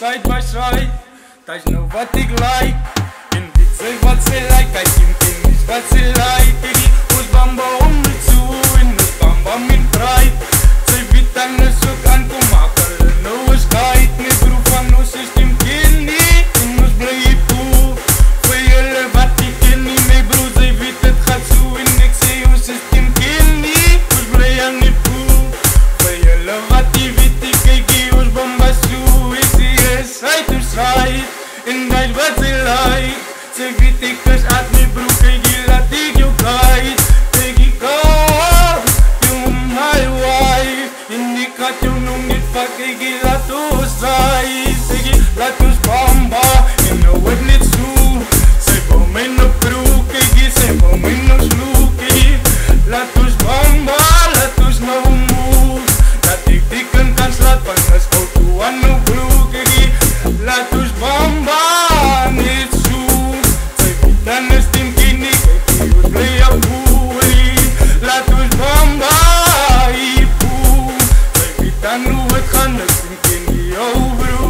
side by side. Taci nu vă tic like Când viței vă ți like Ai simțit nici vă like Eri uz bamba omul țu Nu bamba min pride. Ți-ai vita năsuc an cum Baby, take Nothing can over.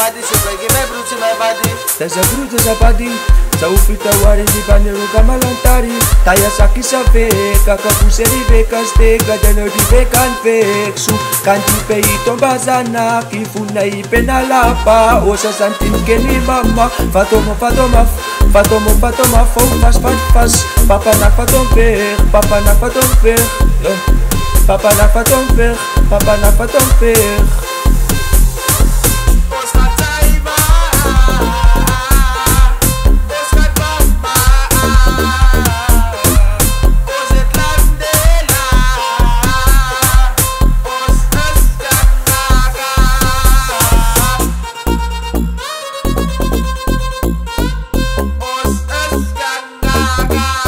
απάντη Σου πλέγει με βρούτσι με πάντη Σα ούφι τα ουάρι τη πανερού καμαλαντάρι Τα γιασάκι σα φέκα Καπού σε ριβέ καστέ Κατένω τη φέ καν φέξου την κελή μαμά Gaga.